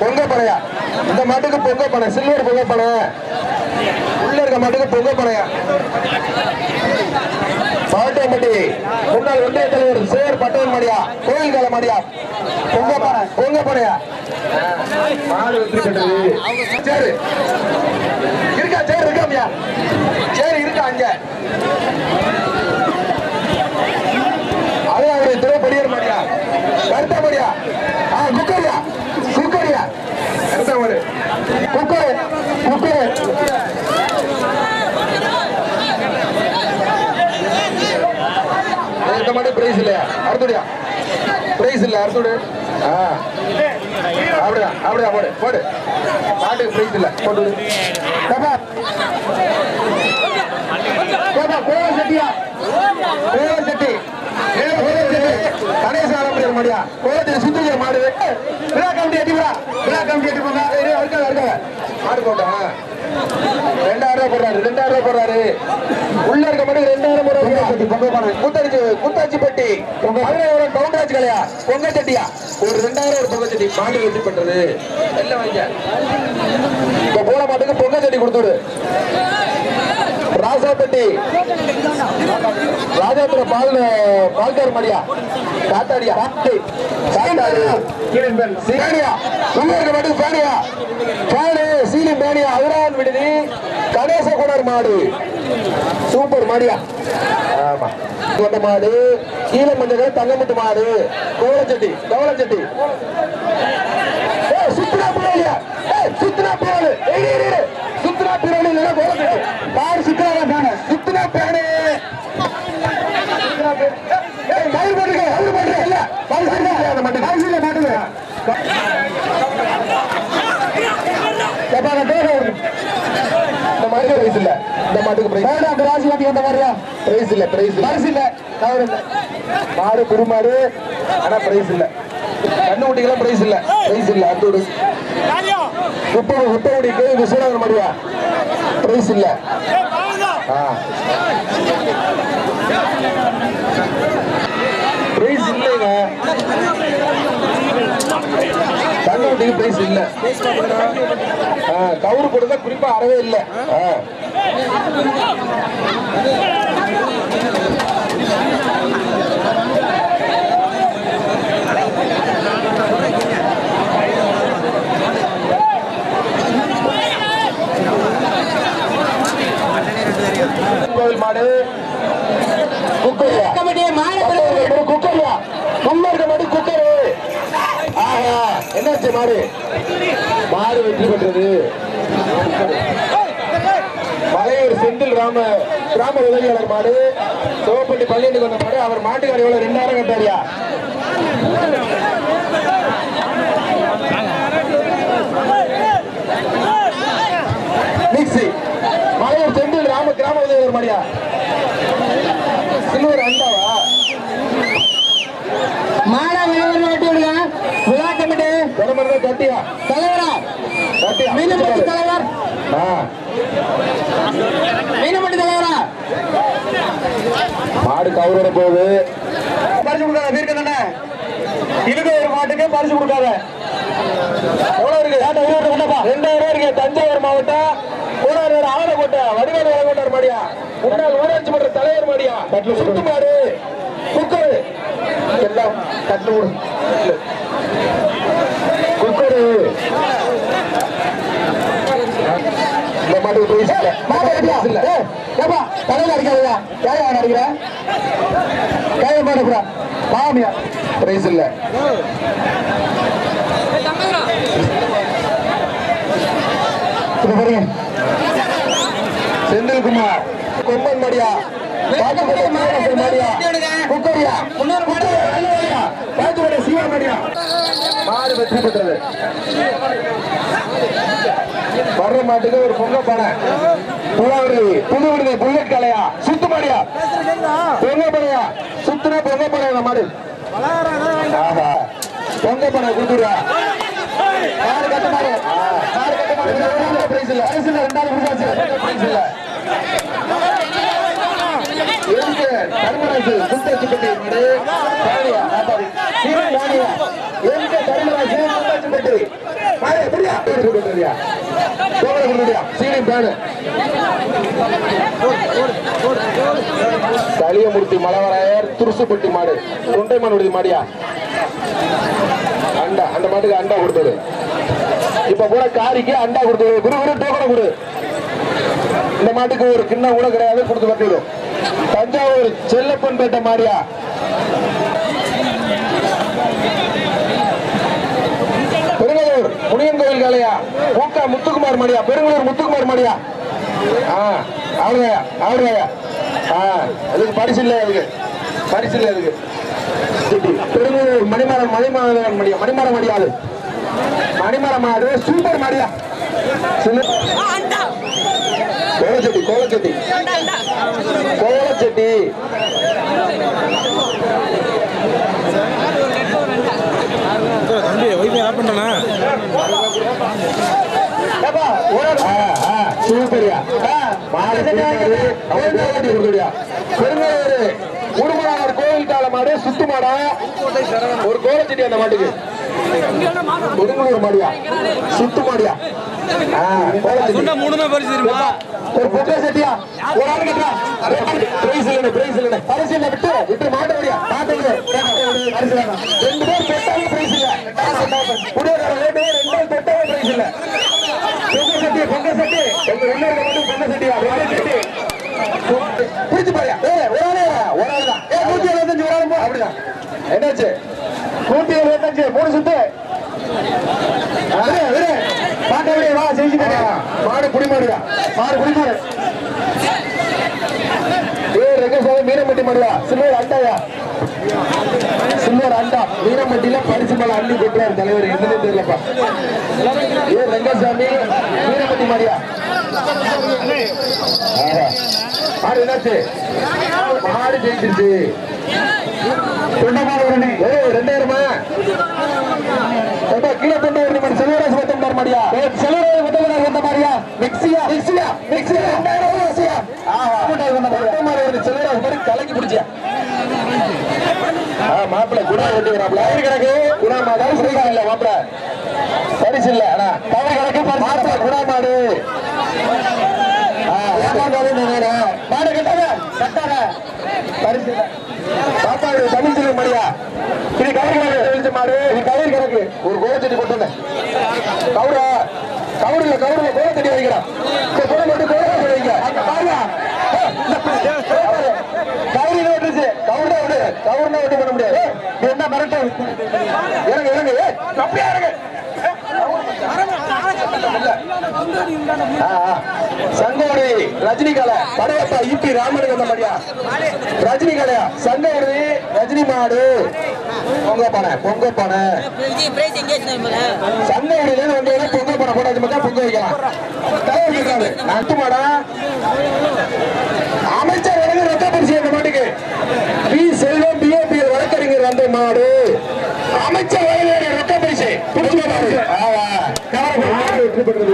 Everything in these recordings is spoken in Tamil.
பொங்க பனையா இந்த மாட்டுக்கு பொங்க பனை சில்வர் பொங்க பனை உள்ள இருக்க மாட்டுக்கு பொங்க பனையா பாவட்டம்பட்டி முன்னாள் ஒன்றிய தலைவர் சேர் பட்டவன் மடியா கோயில் கால மடியா பொங்க பனை பொங்க பனையா மாடு வெற்றி பெற்றது. சரி. இருக்கா சேர் இருக்காமியா இருக்கா அங்க? அது அவரு திரைப்படியர் மடியா கருத்தா மடியா ஆ குக்கரியா. குக்கரியா. கருத்தா மாடு குக்கர் குக்கர். இந்த மாதிரி பிரைஸ் இல்லையா? அடுத்துடியா பிரைஸ் இல்ல அடுத்துடு ஆ. அப்படியா அப்படியா போடு போடு. மாட்டுக்கு பிரைஸ் இல்ல. போட்டு விடு. கேப்பா கேப்பா கோவில் செட்டியா? கோவில் செட்டி கணேச ஆரம்பிக்கிற மாடியா கோவில் சுத்திக்கிற மாடு. விழா கமிட்டி எட்டி விழா கமிட்டி எட்டி போங்க இருக்காங்க இருக்காங்க மாடு போட்டா? ரெண்டாயிரம் ரூபாய் போடுறாரு ரெண்டாயிரம் ரூபாய் போடுறாரு. உள்ள இருக்க மட்டும் ரெண்டாயிரம் போடுறாரு. கூத்தடிச்சு கூத்தாச்சி பட்டி. பதினாயிரம் கவுண்டராஜ் கலையா? பொங்க சட்டியா? ஒரு ரெண்டாயிரம் ஒரு பொங்க சட்டி. மாடு வெற்றி பண்றது? எல்லாம் வாங்க இப்ப போன மாட்டுக்கு பொங்க சட்டி கொடுத்துடு ராசாப்பட்டி ராஜேந்திர பால் பால்கார் மடியா காத்தாடியா காத்து காத்தாடி சீனியா? உள்ள இருக்க மாட்டுக்கு பேனியா பேனு சீனி பேனியா அவுரான் விடுதி கணேச குணர் மாடு. சூப்பர் மாடியா ஆமா. கொண்ட மாடு கீழே மஞ்சள் தங்கமுட்டு மாடு கோவளச்சட்டி கோவளச்சட்டி ஏய், பிரோலியா சுத்ரா பிரோலு பிறகு சுத்துனா பிறகு இல்லைன்னா சுத்ரா பாரு சுத்துனா பேனு ஏய், கயிறு போட்டுருக்க, கயிறு போட்டுருக்க, இல்ல, கயிறு போட்டுருக்க, அந்த மாட்டுக்கு. கயிறு இல்ல, மாட்டுக்கு. எப்பா, அந்த டோரை விடு. இந்த மாட்டுக்கு பிரைஸ் இல்ல இந்த மாட்டுக்கு பிரைஸ் வேண்டாம் அந்த ராசி வாட்டி வந்த மாதிரியா பிரைஸ் இல்ல பிரைஸ் பரிசு இல்ல தவறு இல்ல மாடு குருமாடு ஆனா பிரைஸ் இல்ல கண்ணு குட்டிக்கெல்லாம் பிரைஸ் இல்ல பிரைஸ் இல்ல அத்தோடு முப்பது முப்பது விஸ்வநாதன் மாதிரியா பிரைஸ் இல்ல ஆ பிரைஸ் இல்லைங்க. கண்ணு பிரைஸ் இல்ல. கவுரு கொடுத்தா குறிப்பா அறவே இல்லை ஆ. கோவில் மாடு குக்கரியா குக்கரியா உள்ள இருக்க மாடு குக்கரு ஆஹா என்னாச்சு மாடு வெற்றி பெற்றது. மலையூர் செந்தில் ராம கிராம உதவியாளர் மாடு. சிவப்பட்டி பள்ளியில் கொண்ட மாடு. அவர் மாட்டுக்காரி எவ்வளவு? ரெண்டாயிரம் கட்டாரியா? மிக்ஸி. மலையூர் செந்தில் ராம கிராம உதவியாளர் மாடியா? சில்வர் அண்டாவா மாடா விளையாடு வெட்டி விடுங்க விழா கமிட்டி திறமறை கட்டியா தலைவரா கட்டியா மீனம்பட்டி தலைவர். ஆ. மீனம்பட்டி தலைவரா? மாடு கவுரோட போகுது. பரிசு கொடுக்காத வீருக்கு தானே இதுக்கு ஒரு மாட்டுக்கு பரிசு கொடுக்காத. எவ்வளவு இருக்கு ரெண்டாயிரம் இருக்கு தஞ்சாவூர் மாவட்டம். கூடாரூர் ஆலக்கோட்டை வடிவேல் வளகோட்டார் மாடியா. முன்னாள் ஊராட்சி மன்ற தலைவர் மாடியா. சுத்து மாடு குக்கரு எல்லாம் கட்டு குக்கரு இந்த மாட்டுக்கு பிரைஸ் இல்ல மாட்டுக்கு இல்ல? ஏப்பா தலையில அடிக்காதயா? ஏயா அடிக்கிற? கையை மாட்டா பாமியா பிரைஸ் இல்ல. இது பாருங்க. செந்தில்குமார். கொம்பன் மடியா. பாத்துக்கோட்டை மாநகர் குக்கரியா மாடு வெற்றி பெற்றது வர்ற மாட்டுக்கு ஒரு பொங்க பானை புலாவரி புது விடுதி புல்லட் கலையா சுத்து மாடியா பொங்க படையா சுத்துனா பொங்க பானை மாடு பொங்க பானை கொடுத்துருவா மாடு கட்டு மாடு மாடு கட்டு மாடு ரெண்டாவது பிரைஸ் இல்ல மாடு தானியா ஆத்தாடி எங்க மாடு எப்படியா கொடுத்துறியா கொடுத்துறியா களியமூர்த்தி மலவராயர் துருசுப்பட்டி மாடு. தொண்டைமான் விடுதி மாடியா? அண்டா அந்த மாட்டுக்கு அண்டா கொடுத்தது. இப்ப கூட காரிக்கு அண்டா கொடுத்தது. குரு குரு டோக்கனை கொடு. இந்த மாட்டுக்கு ஒரு கிண்ணம் கூட கிடையாது கொடுத்து கட்டிடும் தஞ்சாவூர் செல்லப்பன் பேட்டை மாறியா பெருங்கலூர் முனியன் கோவில் காலையா மூக்கா முத்துக்குமார் மாடியா பெருங்கலூர் முத்துக்குமார் மடியா ஆ அவருங்க அவருங்க ஆ அதுக்கு பரிசு இல்லை அதுக்கு? பரிசு இல்லை அதுக்கு? சிட்டி. பெருங்கலூர் மணிமரம் மணிமரம் மடியா மணிமரம் மடியாது மணிமரம் மாடு சூப்பர் மாடியா சின்ன கோலச்செட்டி கோலச்செட்டி. கோலச்செட்டி. தம்பி வைஃபை ஆஃப் கோலாட்டி கொடுத்துடியா பெருங்கலூர் உடுமலார் கோவில் கால மாடு சுத்து மாடா ஒரு கோலச்செட்டி அந்த மாட்டுக்கு. பெருங்கலூர் மாடியா சுத்து மாடியா. சொன்னா மூணுமே பரிசு தெரியுமா? ஒரு புக்க செட்டியா? ஒரு ஆள் கட்டா பிரைஸ் இல்ல பிரைஸ் இல்ல பரிசு இல்ல விட்டு விட்டு மாட்ட முடியா மாட்ட பரிசு வேணாம். ரெண்டு பேர் பெட்டாலும் பிரைஸ் இல்ல. குடியக்கார ரெண்டு பேர் ரெண்டு பேர் பெட்டாலும் பிரைஸ் இல்ல. பொங்க செட்டி பொங்க செட்டி. உங்க ரெண்டு பேருக்கு மட்டும் பொங்க செட்டியா? பொங்க செட்டி. பிடிச்சு பாரியா. ஏ ஒரு ஆளே ஒரு ஆள் தான். ஏ நூத்தி எழுபத்தஞ்சு ஒரு ஆள் போ. அப்படிதான். என்னாச்சு? நூத்தி எழுபத்தஞ்சு மூணு சுத்து. விடு, விடு. மாட்டை வா செஞ்சு மாடு புடி மாடுடா மாடு புடி மாடு ஏ ரெங்கசாமி மீனம்பட்டி மாடுடா. சில்வர் அண்டாயா? சில்வர் அண்டா. மீனம்பட்டியில பரிசு மேல அள்ளி கொட்டுறாரு தலைவர். என்னன்னு தெரியலப்பா. ஏ ரெங்கசாமி மீனம்பட்டி மாடியா. மாடு என்னாச்சு? மாடு ஜெயிச்சிருச்சு. ஏ ரெண்டாயிரமா? கீழே கொண்டு வரணும் செல்வராஜ் வந்தோம்னார் மாதிரியா செல்வராஜ் வந்தோம்னார் வந்த மாதிரியா மிக்சியா மிக்சியா மிக்சியா மிக்சியா செல்வராஜ் மாதிரி கலக்கி பிடிச்சியா? ஆ மாப்பிள குணா ஓட்டி வராப்ல கிடக்கு. குணா மாடு. பரிசு இல்ல மாப்பிள பரிசு இல்ல ஆனா தவறு கிடக்கு. மாப்பிள குணா மாடு. மாடு. கட்டாத. கட்டாத. பரிசு சாப்பாடு தமிழ் செல்வம் மாடியா? இது கயிறு தெரிஞ்ச மாடு. கயிறு கிடக்கு. ஒரு கோலச்செடி போட்டு கவுரா கவுருல கவுருல கோலச்செடி வைக்கிறான் கோல மட்டும் ஓட்டுச்சு கவுரு விடு கவுருனா ஒன்றும் பண்ண முடியாது. இது என்ன மிரட்ட இறங்க இறங்க. அப்படியே இறங்க. சங்கோடி ரஜினி கலை படையப்பா இபி ராமனுக்கு வந்த மாதிரியா? ரஜினி கலையா சங்கோடி ரஜினி மாடு. பொங்க பானை பொங்க போல. சங்கோடியில வந்து பொங்க பானை போட்டாச்சு மக்கா பொங்க வைக்கலாம். அமைச்சர் வழங்க ரத்த பரிசு அந்த மாட்டுக்கு. பி. செல்வம் பிஏபி வழக்கறிஞர் வந்த மாடு. அமைச்சர் வழங்க ரத்த பரிசு வெற்றி பெற்றது.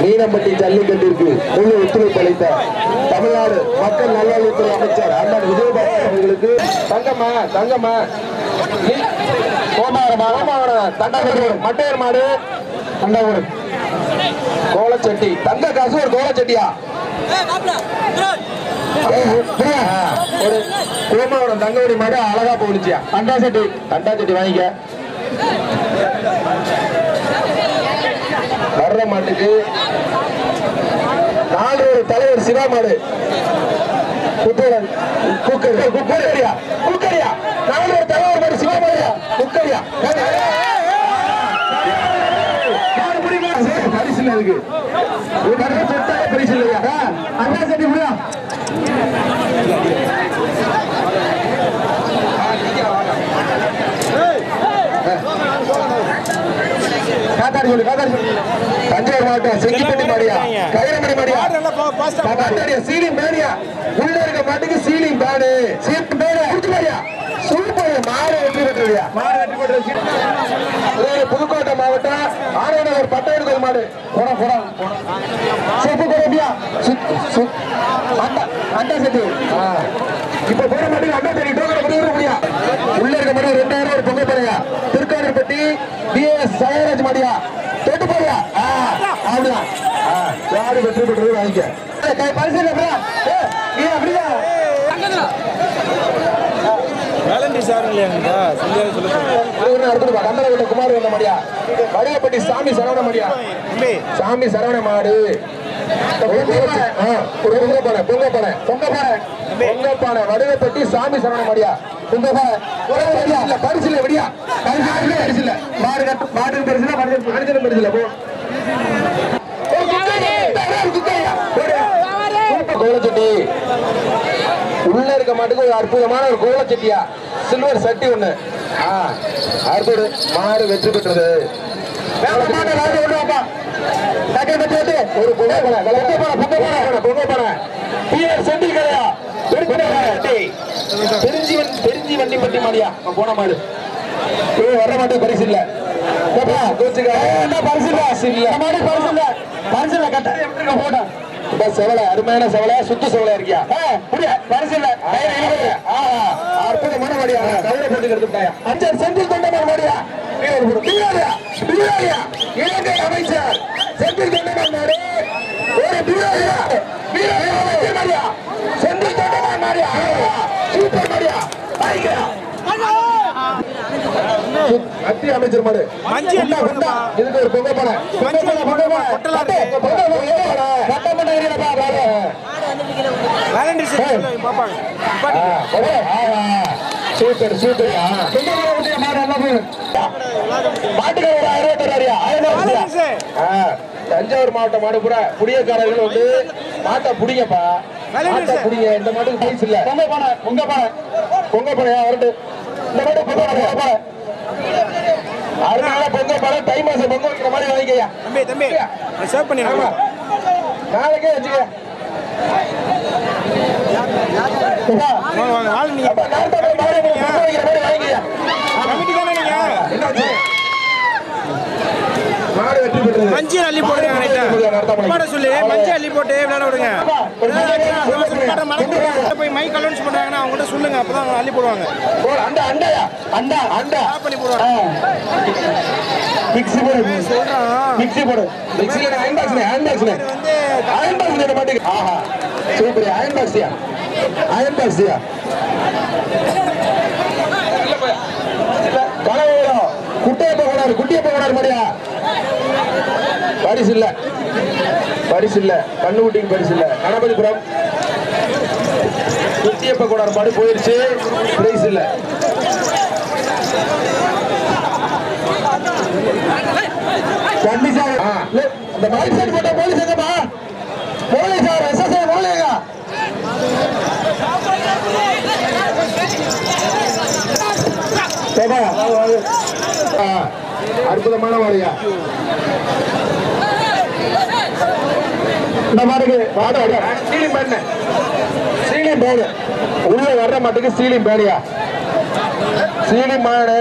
மீனம்பட்டி ஜல்லிக்கட்டிற்கு முழு ஒத்துழைப்பு அளித்த தமிழ்நாடு மக்கள் நல்வாழ்வுத்துறை அமைச்சர் அண்ணன் விஜயபாஸ்கர் அவர்களுக்கு தங்கம்மா தங்கம்மா. கோமாரமா? கோமாவரம் மட்டையர் மாடு. தண்டாபுரம் கோலச்சட்டி. தங்க காசு ஒரு கோலச்சட்டியா? ஒரு கோமாவரம் தங்கவடி மாடு அழகா போனிச்சியா தண்டா செட்டி தண்டா செட்டி வாங்கிக்க. வர்ற மாட்டுக்கு நாலு ஒரு தலைவர் சிவா மாடு குத்தரன் குக்கர். குக்கரியா? குக்கரியா? நாலு தலைவர் மாதிரி சிவா மாடியா குக்கரியா பரிசு இல்ல அதுக்கு ஒரு கடை தொட்டாலே பரிசு இல்லையா அண்ணா சட்டி முடியா காத்தாடி தஞ்சாவூர் மாவட்டம் செங்கிப்பட்டி மாடியா கைரமணி மாடியா. சீலிங் பேனியா உள்ள இருக்க மாட்டுக்கு சீலிங் பேனு சீலிங் குடிச்சு மாடியா சூப்பர். மாடு வெற்றி பெற்றதுயா மாடு வெற்றி பெற்றது. புதுக்கோட்டை மாவட்டம் ஆணையநகர் பட்டாயிரத்தில் மாடு. போடா போடா செத்து தெரியா அண்டா செத்து இப்ப போற மாட்டுக்கு அண்டா டோக்கன் முடிவு முடியா? உள்ள இருக்க மாதிரி ரெண்டாயிரம் ஒரு பொங்கல் பாருங்க சயராஜ் மாடியா. தொட்டு போறியா அப்படிதான். யாரு வெற்றி பெற்றது வாங்கிக்க. பரிசு நீ குமார் வந்த மாடியா. வடிவப்பட்டி சாமி சரவண மாடியா. சாமி சரவண மாடு. வடிவப்பட்டி சாமி சரவண மாடியா பொங்க பானை ஒரு பரிசு இல்ல பரிசு இல்ல விடியா பரிசு இல்ல பரிசு இல்ல மாடு மாடு பரிசு இல்ல மனிதன் மனிதன் பரிசு இல்ல போ. கோலச்சட்டி. உள்ள இருக்க மாட்டுக்கு ஒரு அற்புதமான ஒரு கோலச்சட்டியா. சில்வர் சட்டி ஒண்ணு. அடுத்தது மாடு வெற்றி பெற்றது. ஒரு பொங்க போன பொங்க போன பொங்க போன பொங்க போன பிஆர் செந்தில் கதையா தெரிஞ்சி தெரிஞ்சி வண்டி பட்டி மாடியா போன மாடு. வர மாட்டே பரிசு இல்ல. பரிசு இல்ல? பரிசு இல்ல. பரிசு இல்ல. கட்ட. போட்டா செவலை அருமையான செவலை சுத்து செவலை இருக்கியா? புரிய பரிசு இல்ல. கையில இழுக்குது. ஆஹா, அற்புதமான மாடியா. கவுரை போட்டு அஞ்சல் செந்தில் தொண்டமான் மாடியா பீராடியா பீராடியா இலங்கை அமைச்சர் செந்தில் தொண்டமான் மாடு ஒரு பீராடியா பீராடியா அமைச்சர் மாடியா செந்தில் தொண்டமான் மாடியா சூப்பர் மாடியா வாங்கிக்கிறா மத்திய அமைச்சர் மாடு. இதுக்கு ஒரு பொங்க பானை பொங்க பானை பொங்க இருக்கு. பொங்க பானை, பொங்க மாட்டை எரியலப்பா, பாரு. வேலண்டி சார் பார்ப்பாங்க ஆ, பொங்க. ஆஹா. Super super. ஆ. பொங்க பானை ஊத்திய மாடு எல்லாம் போயிரு. மாட்டுக்கு ஒரு ஆ, தஞ்சாவூர் மாவட்டம் மாடு பூரா புடியக்காரர்கள் வந்து மாட்டை புடிங்கப்பா. மாட்டை. புடிங்க இந்த மாட்டுக்கு பைஸ் இல்ல. பொங்க பானை பொங்க பானை பொங்க பானையா வரட்டு. இந்த மாட்டு அருமையான பொங்க பானை மாசம் பொங்க வைக்கிற மாதிரி வாங்கிக்கையா தம்பி தம்பி சேவ் பண்ணிடுங்க நாளைக்கே வச்சுக்க வாங்க வாங்க நீங்க கமிட்டி தானே நீங்க என்னாச்சு மாடு வெற்றி பெற்றது. மஞ்சி அள்ளி போடுங்க ரைட்டா மாட சொல்லி மஞ்சி அள்ளி போட்டு விளையாட விடுங்க. போய் மைக் அலௌன்ஸ் பண்றாங்கன்னா அவங்ககிட்ட சொல்லுங்க. அப்பதான் அள்ளி போடுவாங்க. போடு, அண்டா அண்டா அண்டா ஆஃப் பண்ணி போடுவாங்க. மிக்ஸி போடு. மிக்ஸி போடு. மிக்ஸில அயன் பாக்ஸ் அயன் பாக்ஸ் இது வந்து அயன் பாக்ஸ் இந்த மாட்டுக்கு. ஆஹா. சூப்பர் அயன் பாக்ஸ்யா அயன் பாக்ஸ்யா குட்டையை போகக்கூடாது குட்டியை போகக்கூடாது மாதிரியா பரிசு இல்ல. பரிசு இல்ல. கண்ணுக்குட்டிக்கு பரிசு இல்ல. கணபதிபுரம். குட்டியப்ப கூடாது பாடு போயிருச்சு. பிரைஸ் இல்ல. கண்டிப்பா இந்த மைக் செட் போட்ட போலீஸ் எங்கப்பா? போலீஸ்? எஸ்எஸ்ஐ போலீங்க அற்புதமான வாடியா இந்த வாடியா சீலிங் பண்ணு சீலிங் பேடு உள்ள வர்ற மாட்டுக்கு சீலிங் பேடியா சீலிங் மாடு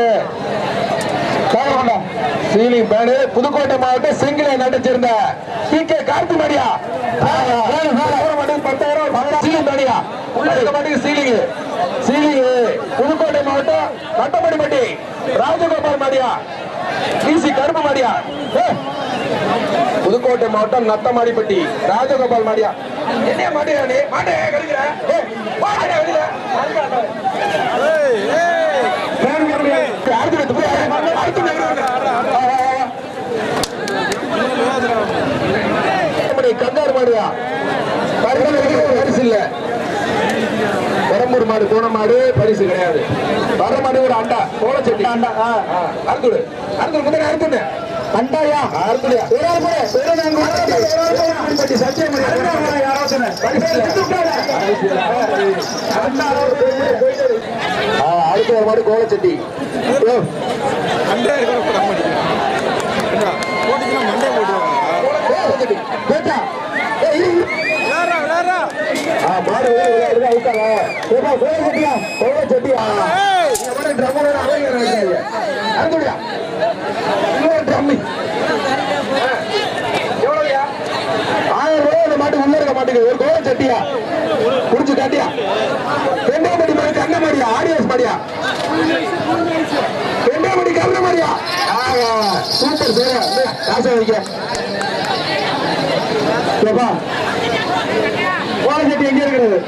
காரணம்டா சீலிங் பேடு புதுக்கோட்டை மாவட்டம் செங்கிலை நாட்டை சேர்ந்த பி கே கார்த்தி மாடியா மாட்டுக்கு பத்தாயிரம் சீலிங் பேடியா உள்ள இருக்க மாட்டுக்கு சீலிங் சீலிங் புதுக்கோட்டை மாவட்டம் கட்டமணிப்பட்டி ராஜகோபால் மாடியா பிசி கருப்பு மாடியா. புதுக்கோட்டை மாவட்டம் நத்தமாடிப்பட்டி ராஜகோபால் மாடியா. என்ன மாட்டியா நீ? மாட்டே கடிக்கிற? ஏய், மாட்டியா வெளியில பேரு மறுபடியும் அடுத்து எடுத்து போய் அடுத்து நகருங்க. வா, வா, வா. மாடு, கங்காரு மாடுயா பரிசு பரிசு இல்ல பெரம்பூர் மாடு போன மாடு பரிசு கிடையாது. வர மாடு ஒரு அண்டா கோலச்செட்டி. அண்டா அறுத்துடு அறுத்துடு முதல்ல அறுத்துடு அண்டாயா? அறுத்துடு ஒரு ஆள் போடு ஒரு போடு. பட்டி சத்தியம். அண்டா, அடுத்து ஒரு மாடு கோலச்செட்டி. யோ, மண்டே இருக்கிற போட மாட்டேங்க போட்டுச்சுன்னா மண்டே போட்டுருவாங்க கோலச்செட்டி கேட்டா ஏய், இரு, இரு. விளையாடுறா விளையாடுறா ஆ, மாடு வெளியே விளையாடுது, அவுக்காத. ஏப்பா, கோலச்செட்டியா ஏய்! ட்ரம்மோட அவங்க நினைக்கிறாங்க அறுந்துடியா இன்னொரு ட்ரம்மி எவ்வளவுயா? ஆயிரம் ரூபாய் அந்த மாட்டுக்கு உள்ள இருக்க மாட்டுக்கு. ஒரு கோவம் சட்டியா குடிச்சு கட்டியா? பெண்டாமடி மாதிரி கண்ண மாடியா ஆடியன்ஸ் மாடியா பெண்டாமடி கண்ண மாடியா சூப்பர் சேர காசை வைக்க ஏப்பா கோவம் சட்டி எங்க இருக்கிறது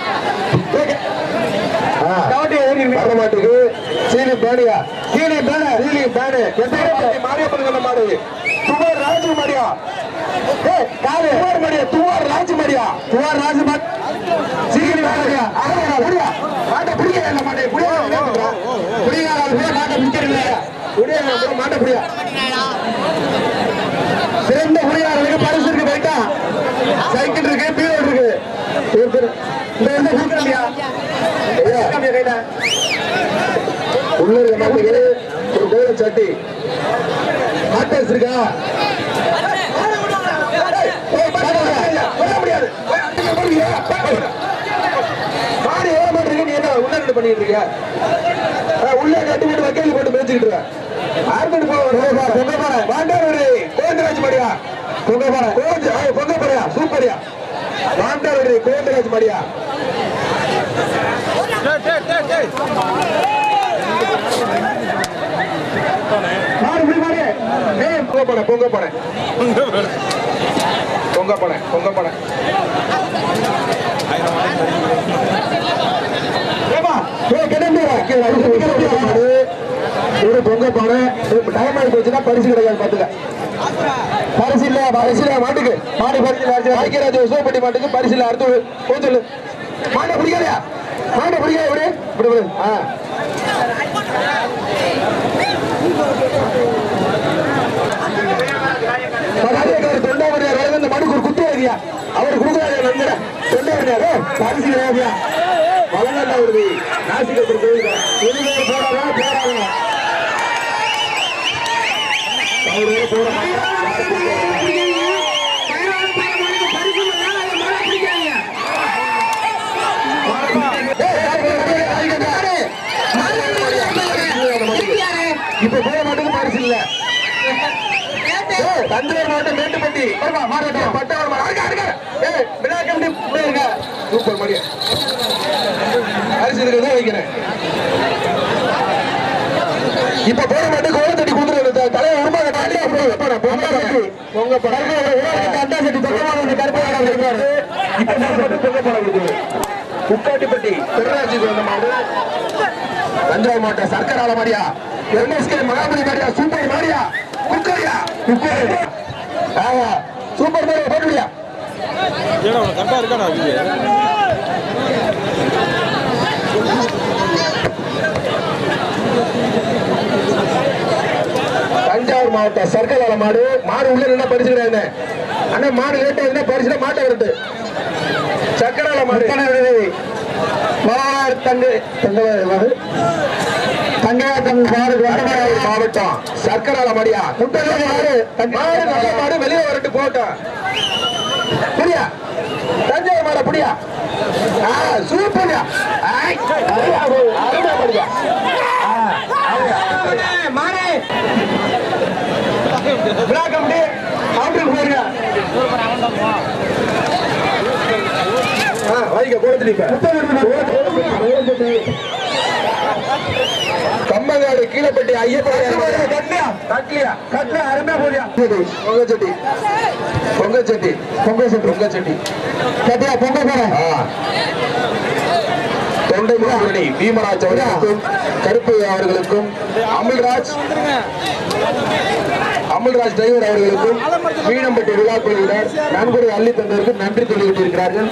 வர மாட்டுக்கு சீனி பேடியா சீனி பேட சீனி பேடு மாரியப்பன் கண்ண மாடு துவார் ராஜு மாடியா ஏய், காலு. துவார் மாடியா துவார் ராஜு மாடியா துவார் ராஜு மாடு சீனி பேடியா புரியா? மாட்டை பிடிக்க இல்ல மாட்டை புரியா? புரியா? மாட்டை பிடிக்கிறீங்க புரியா மாட்டை புரியா? சிறந்த புரியாளர்களுக்கு பரிசு இருக்கு பைக்கா சைக்கிள் இருக்கு பீரோட் இருக்கு. இந்த உள்ள இருக்க மாட்டுக்கு ஒரு கோல சட்டி. மாட்டேஸ் இருக்கா? மாடு நீ என்ன உள்ள நின்று பண்ணிட்டு இருக்க ஆ, உள்ள கட்டி போட்டு வக்கீல் போட்டு பேசிக்கிட்டு இருக்க. ஆர்மெண்ட் போக பொங்க பாரு வாண்டாரு கோவிந்தராஜ் மாடியா? பொங்க பாரு கோவிந்த் பொங்க பாரியா சூப்பரியா. வாண்டாரு கோவிந்தராஜ் மாடியா? பொங்க பாரு? பொங்க பாரு பொங்க பாரு பொங்க பாரு ஒரு பொங்க பாரு டைம் ஆகி போச்சுன்னா பரிசு கிடையாது பாத்துக்க பரிசு இல்ல பரிசு இல்ல மாட்டுக்கு. மாடு பரிசு இல்ல ஐக்கியராஜ் மாட்டுக்கு பரிசு இல்ல அடுத்து சொல்லு. மாட்டை பிடிக்காதயா? மாட்டை பிடிக்காத இப்படி இப்படி விடு. ஆ. பகாரியக்காரர் தொண்டாவரியார் ஒரு குத்து எழுதியா அவர் கொடுக்குறாரு நம்புற தொண்டாவரியார் பரிசு கிடையாதியா வழங்கல்ல வருது போடாதா போடாதா போட தஞ்சாவூர் மாவட்டம் மேட்டுப்பட்டி மாவட்டம் பட்டாவூர் மாவட்டம் அருகா, அருகா. ஏய், விழா கமிட்டி இப்படி இருக்க. சூப்பர் மடியா அரிசி இருக்கிறதா வைக்கிறேன் இப்ப போற மாட்டுக்கு ஓர தட்டி கொடுத்துருங்க தலையை உருமாக தாண்டி பொங்க படம் பொங்க படம் அண்டா சட்டி தொக்கமான கருப்பு இருக்காரு இப்ப போற மாட்டுக்கு பொங்க படம் கொடுக்குது குக்காட்டிப்பட்டி பெருராஜுக்கு வந்த மாடு. தஞ்சாவூர் மாவட்டம் சர்க்கரால மாடியா எம்எஸ்கே மகாபலி மாடியா சூப்பர் மாடியா குக்கரியா? சூப்பர் மாடியா போட்டுடியா கரெக்டா இருக்காடா இது? தஞ்சாவூர் மாவட்டம் சர்க்கரால மாடு மாடு உள்ள என்ன? பரிசுகிறாங்க அண்ணா மாடு லேட்டா இருந்தா பரிசுல மாட்டை வருது சக்கரால மாடு. தங்க தங்க தங்கவாட்டம் மாவட்டம் சர்க்கரால மாடியா. மாடு. வெளியே வரட்டு போட்டோம் புரியா? தஞ்சாவூர் மாட புரியா? சூப்பர்யா. மாடு விழா கமிட்டி கவுண்டருக்கு போயிருங்க. ஆ, வைங்க கோலத்தில் இப்ப கம்மங்காடு கீழப்பட்டி ஐயப்பன் கட்லியா கட்லியா கட்லியா அருமையா போறியா பொங்க சட்டி பொங்க சட்டி பொங்க சட்டி பொங்க சட்டி கட்டியா? பொங்க போறேன் தொண்டை முருகனி பீமராஜ் அவர்களுக்கும் கருப்பு அவர்களுக்கும் அமல்ராஜ் அமல்ராஜ் டிரைவர் அவர்களுக்கும் மீனம்பட்டி விழா குழுவினர் நன்கொடை அள்ளி தந்ததற்கு நன்றி தெரிவித்திருக்கிறார்கள்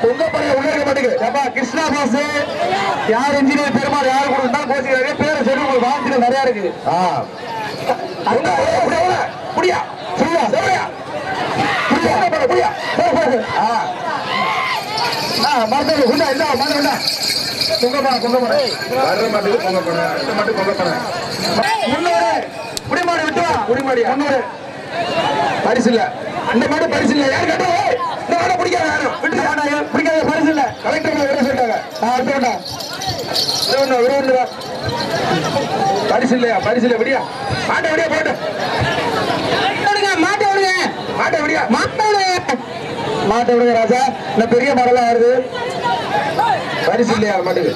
தொண்டை பொங்கப்படைய உள்ள இருக்க மாட்டேங்குது கிருஷ்ணா பாஸ். யார் இன்ஜினியர் பெருமாள் யார் கூட இருந்தாலும் கோச்சிக்கிறாங்க பேரை சொல்லி உங்களுக்கு வாழ்த்துக்கள் நிறைய இருக்கு புரியா? புரியா? புரியா? புரியா? மரத்தடி குண்டா இல்ல மரம் குண்டா. பொங்கப்பா பொங்கப்பா வர்ற மாட்டுக்கு பொங்கப்பா அடுத்த மாட்டுக்கு பொங்கப்பா முன்னோரு குடிமாடு விட்டு வா. குடிமாடி முன்னோரு. பரிசு இல்ல இந்த மாடு பரிசு இல்ல யாரு கேட்டா இந்த மாடை பிடிக்காத யாரும். விட்டு யாரா பிடிக்காத பரிசு இல்ல கலெக்டர் விட சொல்லிட்டாங்க. நான் அடுத்த பரிசு இல்லையா பரிசு இல்ல விடியா. மாட்டை விடியா போட்டு. மாட்டை விடுங்க மாட்டை விடியா. மாட்டை விடுங்க. மாட்டை விடுங்க ராஜா. இந்த பெரிய மாடெல்லாம் வருது பரிசு இல்லையா மாட்டுக்கு.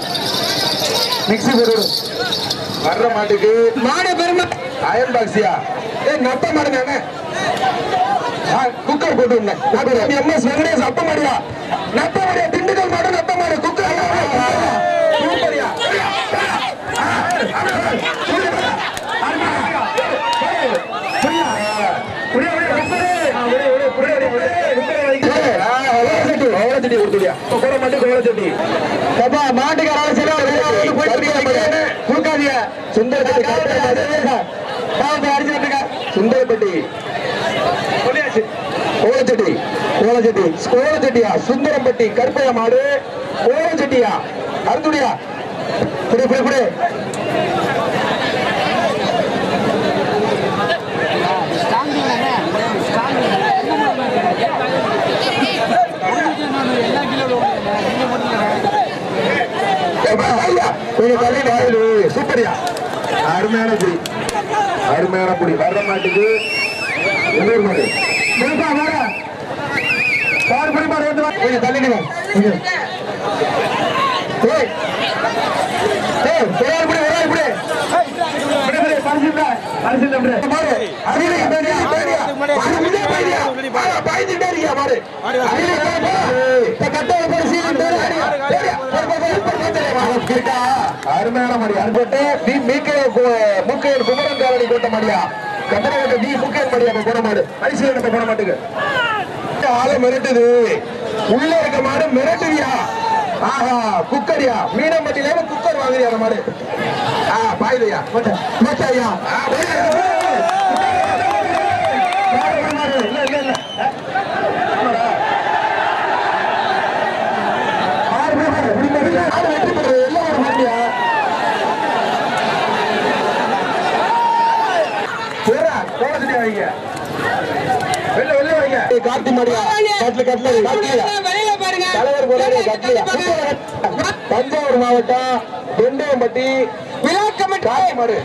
மிக்ஸி போட்டு. வர்ற மாட்டுக்கு. மாடு பெருமை. அயன் பாக்ஸியா ஏ நத்த மாடு நானே குக்கர் போட்டு விடுங்க எம்எஸ் வெங்கடேஷ் அப்ப மாடியா நப்ப மாடியா திண்டுக்கல் மாடு நப்ப மாடு. குக்கர். சூப்பரியா. சுந்தரப்பட்டி கோலச்செட்டி கோலச்செட்டியா சுந்தரம்பட்டி கருப்பையா மாடு கோலச்செட்டியா அருந்துடியா. புடி புடி புடி. கொஞ்சம் சூப்பரியா. அருமையான புடி. அருமையான புடி. வர மாட்டுக்கு. இன்னொரு மாடு முழுப்பா மாட பாரு புடி மாடு வந்து வா. கொஞ்சம் கொஞ்சம். தள்ளிடுவோம் அருமையான மாடி அன்பட்டு நீ குமரன் கோட்ட மாடியா கட்டண நீ மூக்கையர் மாடியா போட மாடு. ஐசியில் போட போன ஆளை மிரட்டுது. உள்ள இருக்க மாடு மிரட்டுவியா ஆஹா குக்கரியா மீனம்பட்டியில குக்கர் வாங்குறியா அந்த மாடு ஆ பாயுதையா மச்சாயா இல்ல இல்ல இல்ல ஆறு பேர் பாரு, இப்படி பாரு. ஆடு வெட்டி போடுறது, எல்லாம் ஒரு மாட்டியா? போடா, கோலச்செடி வைங்க. வெளில, கார்த்தி மாடியா? கட்லு, கட்லு, தலைவர் கட்லுயா. தஞ்சாவூர் மாவட்டம் தொண்டியம்பட்டி விழா கமிட்டி மாடு